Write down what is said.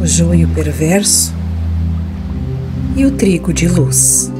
o joio perverso e o trigo de luz.